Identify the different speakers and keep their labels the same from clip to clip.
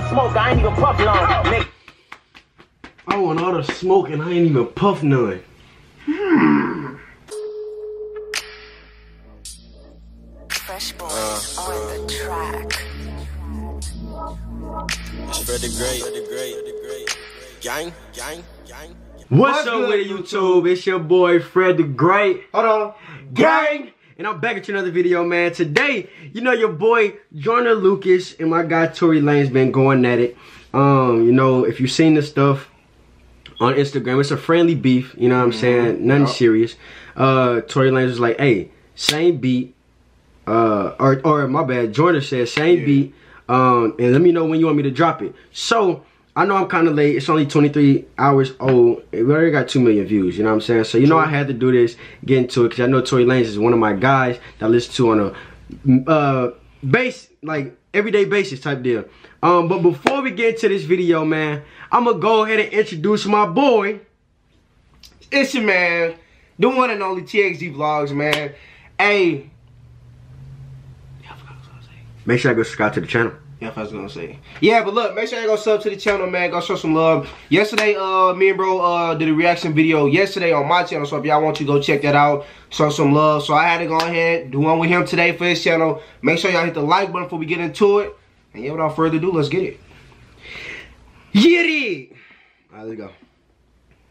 Speaker 1: the smoke, I ain't even puff long. Nigga.
Speaker 2: I want all the smoke and I ain't even puff none.
Speaker 3: Fresh boy on the track.
Speaker 4: It's Fred the Great, Fred the Great, Fred the Great. Gang, gang, gang.
Speaker 2: What's,
Speaker 5: What's
Speaker 2: up
Speaker 5: good,
Speaker 2: with YouTube? It's your boy Fred the Great.
Speaker 5: Hold on.
Speaker 2: Gang! And I'm back at you another video, man. Today, you know your boy Joyner Lucas and my guy Tory Lanez been going at it. Um, you know, if you've seen this stuff on Instagram, it's a friendly beef, you know what I'm saying? Nothing serious. Uh Tory Lanez was like, hey, same beat. Uh or or my bad, Jordan said same
Speaker 5: Yeah.
Speaker 2: beat. Um and let me know when you want me to drop it. So I know I'm kind of late. It's only 23 hours old. We already got 2 million views, you know what I'm saying? So, you know, I had to do this, get into it, because I know Tory Lanez is one of my guys that I listen to on a uh, base, like, everyday basis type deal. Um, But before we get into this video, man, I'm going to go ahead and introduce my boy.
Speaker 5: It's your man, the one and only TXG Vlogs, man. Hey. Yeah, I forgot what I was gonna say.
Speaker 2: Make sure I go subscribe to the channel.
Speaker 5: Yeah, I was gonna say. Yeah, but look, make sure you go sub to the channel, man. Go show some love. Yesterday, uh, me and bro uh did a reaction video yesterday on my channel. So if y'all want to go check that out, show some love. So I had to go ahead do one with him today for his channel. Make sure y'all hit the like button before we get into it. And yeah, without further ado, let's get it.
Speaker 2: Yitty! All right, let's go.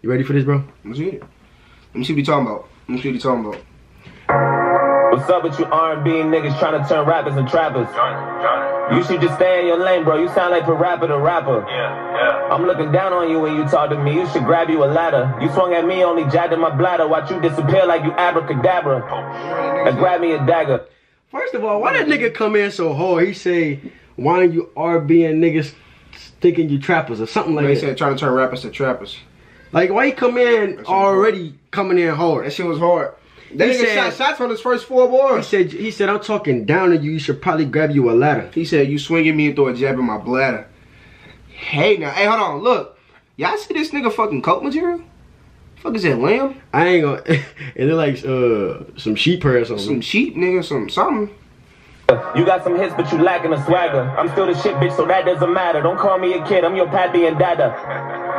Speaker 2: You ready for this, bro?
Speaker 5: Let's get it. Let me see what he talking about. Let me see what he talking about.
Speaker 1: What's up with you R&B niggas trying to turn rappers and trappers? You should just stay in your lane, bro. You sound like a rapper to rapper. Yeah. yeah. I'm looking down on you when you talk to me. You should grab you a ladder. You swung at me, only jabbed in my bladder. Watch you disappear like you abracadabra. Oh, and grab me a dagger.
Speaker 2: First of all, why that nigga come in so hard? He say, why are you RBing niggas thinking you trappers or something like
Speaker 5: They said trying to turn rappers to trappers.
Speaker 2: Like, why he come in already coming in hard?
Speaker 5: That shit was hard. That
Speaker 2: He
Speaker 5: nigga
Speaker 2: said-
Speaker 5: shot shots on his first four
Speaker 2: He said, he said, I'm talking down on you. You should probably grab you a ladder.
Speaker 5: He said, you swinging me and throw a jab in my bladder. Hey, now, hey, hold on, look. Y'all see this nigga fucking coat material? Fuck is that, lamb?
Speaker 2: I ain't gonna. it look like uh some sheep hair or
Speaker 5: Some
Speaker 2: something.
Speaker 5: sheep, nigga, some something.
Speaker 1: You got some hits, but you lacking a swagger. I'm still the shit, bitch, so that doesn't matter. Don't call me a kid, I'm your pappy and dada.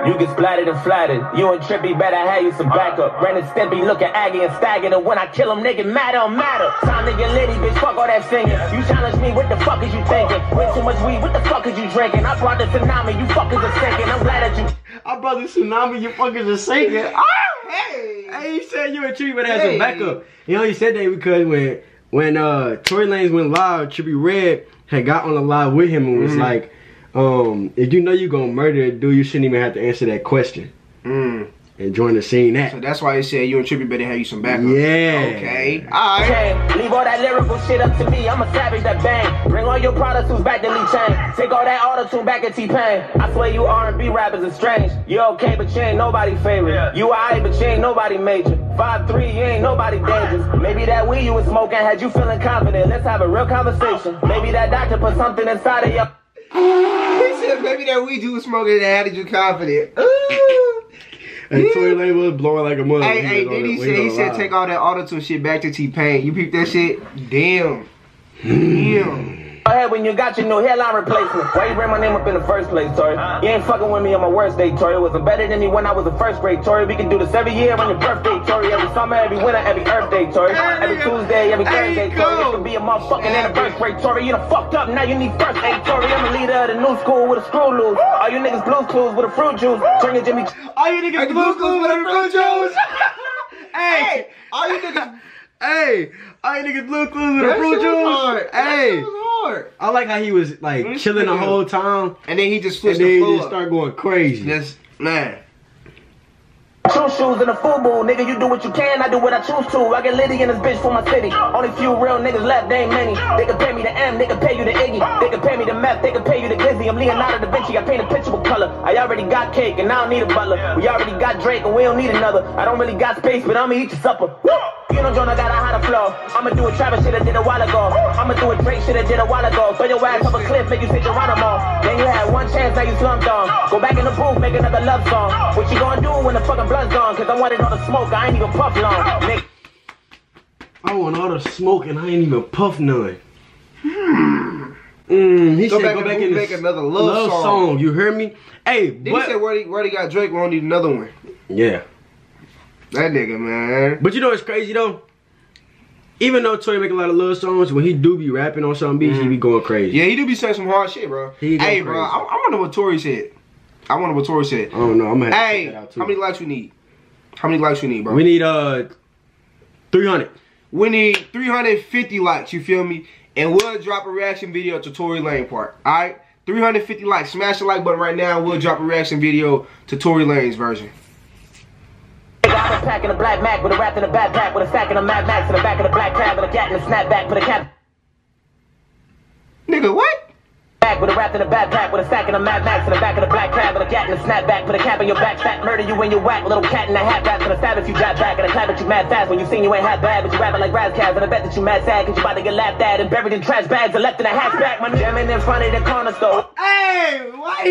Speaker 1: You get splattered and flattered. You and Trippie better have you some backup. Brandon Stimpy looking aggy and staggered. And when I kill him, nigga, matter or matter. Time to get litty, bitch, fuck all that singing. You challenge me, what the fuck is you thinking? Way too much weed, what the fuck is you drinking? I brought the tsunami, you fuckers are sinking. I'm glad that you.
Speaker 2: I brought the tsunami. You fuckers are sinking. Ah!
Speaker 5: Hey!
Speaker 2: Hey, he said you and Trippie better have
Speaker 5: Hey.
Speaker 2: some backup. He only said that because when when uh Tory Lanez went live, Trippie Redd had got on the live with him and was
Speaker 5: Mhm.
Speaker 2: like, um, if you know you gonna murder a dude, you shouldn't even have to answer that question.
Speaker 5: Mm.
Speaker 2: And join the scene that.
Speaker 5: So that's why he said you and Trippie better have you some backup.
Speaker 2: Yeah.
Speaker 5: Okay. Alright.
Speaker 1: Chain. Leave all that lyrical shit up to me. I'm a savage that bang. Bring all your products who's back to Lee Chain. Take all that auto tune back at T Pain. I swear you R&B rappers are strange. You okay, but you ain't nobody favorite. You alright, but you ain't nobody major. Five three, you ain't nobody dangerous. Maybe that weed you was smoking had you feeling confident. Let's have a real conversation. Maybe that doctor put something inside of your.
Speaker 5: Said maybe that weed you was smoking that had you confident.
Speaker 2: And Tory Lanez was blowing like a mother.
Speaker 5: Hey, hey, did he say he said take all that auto tune shit back to T Pain? You peep that shit? Damn. Damn.
Speaker 1: Ahead when you got your new hairline replacement. Why you bring my name up in the first place, Tori? You ain't fucking with me on my worst day, Tori. It wasn't better than me when I was in first grade, Tori. We can do this every year on your birthday, Tori. Every summer, every winter, every Earth Day, Tori. Every Tuesday, every Thursday, Tori. It could be a motherfucking anniversary, Tori. You done fucked up, now you need first aid, Tori. I'm a leader of the new school with a screw loose. All you niggas blue clues with a fruit juice. Turn your Jimmy.
Speaker 2: All you niggas
Speaker 5: Hey,
Speaker 2: blue school with a fruit juice.
Speaker 5: Hey, all you niggas.
Speaker 2: Hey, all you niggas blue clues with a fruit juice. Hey,
Speaker 5: hard.
Speaker 2: I like how he was like
Speaker 5: This
Speaker 2: chilling the whole time,
Speaker 5: And then he just
Speaker 2: and
Speaker 5: switched
Speaker 2: then
Speaker 5: the
Speaker 2: he just start going crazy.
Speaker 5: That's man.
Speaker 1: Shoe shoes in a FUBU, nigga, you do what you can, I do what I choose to. I get litty in this bitch for my city. Only few real niggas left, they ain't many. They can pay me the M, they can pay you the Iggy. They can pay me the meth, they can pay you the glizzy. I'm Leonardo da Vinci, I paint a picture with color. I already got cake and I don't need a butler. We already got Drake and we don't need another. I don't really got space, but I'ma eat your supper. You know, John, I got a how to flow. I'ma do a Travis shit I did a while ago. I'ma do a Drake shit I did a while ago. Throw your ass off a cliff, make you say Geronimo. Then you had one chance, now you slumped on. Go back in the booth, make another love song. What you gonna do when the fucking blood's gone? Cause I wanted all the smoke, I ain't even puff long. Nigga.
Speaker 2: I want all the smoke and I ain't even puff none. Mm, he
Speaker 5: Go
Speaker 2: said
Speaker 5: back
Speaker 2: go
Speaker 5: and
Speaker 2: back and
Speaker 5: make another love song.
Speaker 2: You hear me? Hey,
Speaker 5: Then he said, where he, where he got Drake, we don't need another one.
Speaker 2: yeah.
Speaker 5: That nigga, man.
Speaker 2: But you know what's crazy though? Even though Tory make a lot of love songs, when he do be rapping on some beats, he be going crazy.
Speaker 5: Yeah, he do be saying some hard shit, bro.
Speaker 2: He
Speaker 5: hey, bro. I, I wonder what Tory said. I wonder what Tory said.
Speaker 2: I don't know. I'm gonna have to
Speaker 5: Hey,
Speaker 2: check that out too.
Speaker 5: how many likes we need? How many likes we need, bro?
Speaker 2: we need uh 300.
Speaker 5: We need 350 likes, you feel me? And we'll drop a reaction video to Tory Lane part. Alright? 350 likes. Smash the like button right now. We'll drop a reaction video to Tory Lanez version.
Speaker 1: Nigga, I was packing a black Mac with a wrapped in a backpack with a sack and a Mad Max in the back of the black cab and a cat and a snapback for the cap.
Speaker 5: Nigga, what?
Speaker 1: Back with a wrapped in a backpack with a sack and a Mad Max in the back of the black cab and a cat and a snapback. Put a cap in your back, fat murder you when you whack. Little cat in a hat, rap gonna stab if you drop back and a clap at you mad fast when you seen you ain't half bad, but you rapping like Razzcast and I bet that you mad sad cause you about to get laughed at and buried in trash bags and left in a hatchback. My jamming in front of the corner store.
Speaker 5: Hey, why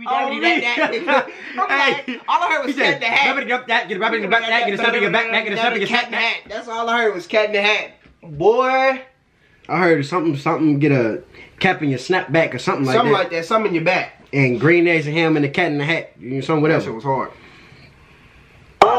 Speaker 5: he oh,
Speaker 2: Hey.
Speaker 5: all I heard was cat in the hat.
Speaker 2: "Rub it up that, get a rub it in the back, that, get a step in your back, that, get a step in your
Speaker 5: cat in the hat. That's all I heard was cat in the hat. Boy,
Speaker 2: I heard something, something, get a cap in your snapback or something like
Speaker 5: something
Speaker 2: that.
Speaker 5: like that. Something in your back.
Speaker 2: and green eggs and ham and the cat in the hat, you know, something
Speaker 5: That shit was hard.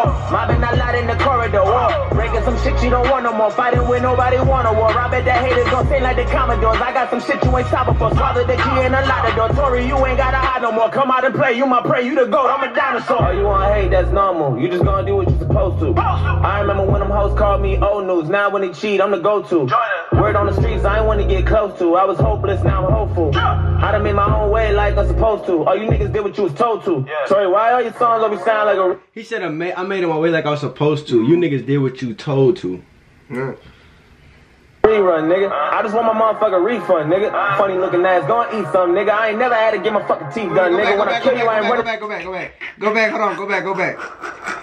Speaker 1: Oh, mobbing a lot in the corridor. Oh, breaking some shit you don't want no more. Fighting with nobody want no war. I bet that haters gon' sing like the Commodores. I got some shit you ain't stopping for. Swallow the key and unlock the door. Tory, you ain't gotta hide no more. Come out and play. You my prey. You the goat. I'm a dinosaur. Oh, you want to hate? That's normal. You just gonna do what you're supposed to. I remember when them hoes called me old news. Now when they cheat, I'm the go-to. Word on the streets, I ain't want to get close to. I was hopeless, now I'm hopeful. I done made my own way like I'm supposed to. All you niggas did what you was told to. Tory, why all your songs always sound like a
Speaker 2: He said, I made, I made it my way like I was supposed to. You mm. niggas did what you told to.
Speaker 5: Yeah.
Speaker 1: Rerun, nigga. I just want my motherfucker refund, nigga. Funny looking ass, go and eat some, nigga. I ain't never had to get my fucking teeth done,
Speaker 5: Go
Speaker 1: nigga.
Speaker 5: back, go
Speaker 1: When I kill
Speaker 5: go
Speaker 1: you, I
Speaker 5: back,
Speaker 1: ain't
Speaker 5: go
Speaker 1: running
Speaker 5: back, go back, go back. Go back, hold on, go back, go back.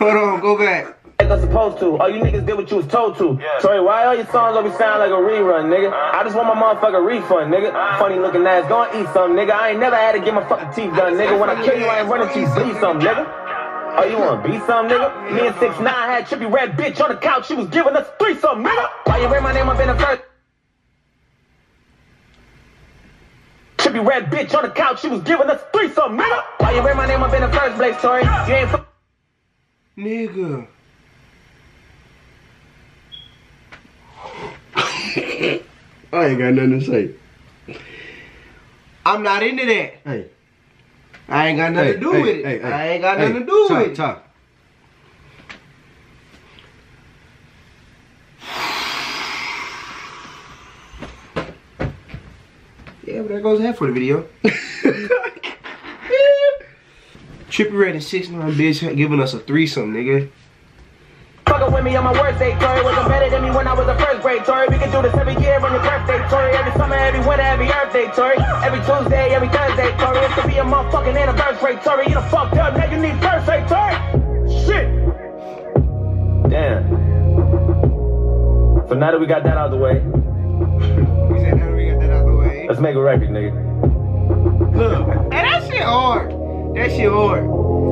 Speaker 5: Hold on, go back.
Speaker 1: like I'm supposed to. All you niggas did what you was told to. Sorry, why all your songs always sound like a rerun, nigga? I just want my motherfucker refund, nigga. Funny looking ass, go and eat some, nigga. I ain't never had to get my fucking teeth done, nigga. When I kill you, I ain't running to you, bleed some, nigga. Oh, you wanna be some, nigga? Me and 6 9 had Trippie Redd bitch on the couch. She was giving us three some, nigga. Why you ran my name up in the first? Trippy red bitch on the couch. She was giving us three some, nigga. Why you ran my name up in the first place, Tory? You ain't. F-
Speaker 5: Nigga.
Speaker 2: I ain't got nothing to say.
Speaker 5: I'm not into that.
Speaker 2: Hey,
Speaker 5: I ain't got nothing
Speaker 2: hey,
Speaker 5: to do
Speaker 2: hey,
Speaker 5: with it.
Speaker 2: hey, hey.
Speaker 5: I ain't got
Speaker 2: Hey,
Speaker 5: nothing to do
Speaker 2: talk,
Speaker 5: with it.
Speaker 2: Talk.
Speaker 5: Yeah, but there goes that for the video. Trippie Redd and 6 9 bitch giving us a threesome, nigga.
Speaker 1: Fucking with me on my worst day, Tory. Wasn't better than me when I was in grade, Tory. We can do this every year on your birthday, Tory. Every summer, every winter, every Earth Day, Tory. Every Tuesday, every Thursday. It could be a motherfucking anniversary, Tory. You done fucked up, now you need birthday, Tory. Shit. Damn. So now that we got that out of the way,
Speaker 5: We said now we got that out of the way.
Speaker 1: let's make a record, nigga.
Speaker 5: Look, and that shit hard. That shit hard.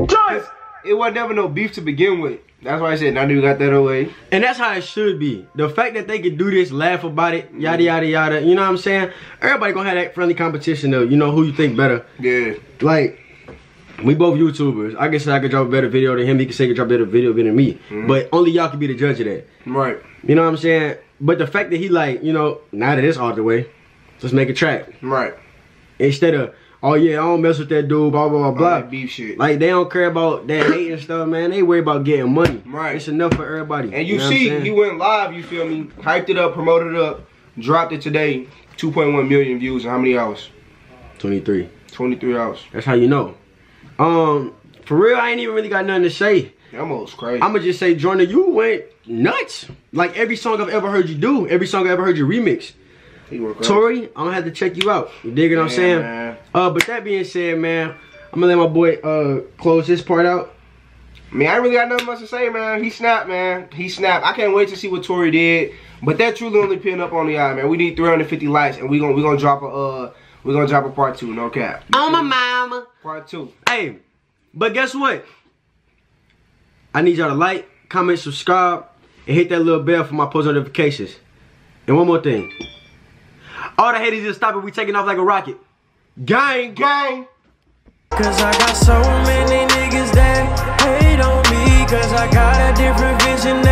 Speaker 1: Joyce!
Speaker 5: It was never no beef to begin with. That's why I said now that we got that away.
Speaker 2: And that's how it should be. The fact that they could do this, laugh about it, yada mm-hmm. yada yada. You know what I'm saying? Everybody gonna have that friendly competition though. You know who you think better.
Speaker 5: Yeah.
Speaker 2: Like, we both YouTubers. I guess I could drop a better video than him. He could say he could drop a better video than me. Mm-hmm. But only y'all can be the judge of that.
Speaker 5: Right.
Speaker 2: You know what I'm saying? But the fact that he like, you know, now that it's out the way, let's make a track.
Speaker 5: Right.
Speaker 2: Instead of, oh yeah, I don't mess with that dude, blah blah blah blah.
Speaker 5: that beef shit.
Speaker 2: Like they don't care about that hate and stuff, man. They worry about getting money.
Speaker 5: Right.
Speaker 2: It's enough for everybody.
Speaker 5: And you,
Speaker 2: know
Speaker 5: see, he went live, you feel me? Hyped it up, promoted it up, dropped it today. 2.1 million views in how many hours?
Speaker 2: 23.
Speaker 5: 23 hours.
Speaker 2: That's how you know. Um, for real, I ain't even really got nothing to say.
Speaker 5: Almost crazy.
Speaker 2: I'ma just say, Joyner, you went nuts. Like every song I've ever heard you do, every song I ever heard you remix.
Speaker 5: He went crazy.
Speaker 2: Tory, I'm gonna have to check you out. You dig what I'm saying?
Speaker 5: man.
Speaker 2: Uh, but that being said, man, I'm gonna let my boy uh close this part out.
Speaker 5: Man, I really got nothing much to say, man. He snapped, man. He snapped. I can't wait to see what Tory did. But that truly only pin up on the eye, man. We need 350 likes, and we gonna we gonna drop a uh we gonna drop a part two, no cap.
Speaker 2: Oh my mama.
Speaker 5: Part two.
Speaker 2: Hey, but guess what? I need y'all to like, comment, subscribe, and hit that little bell for my post notifications.
Speaker 6: And one more thing. All the haters just stop it. We taking off like a rocket. Gang,
Speaker 5: Gang.
Speaker 2: Cause I got so many niggas that hate on me Cause I got a different vision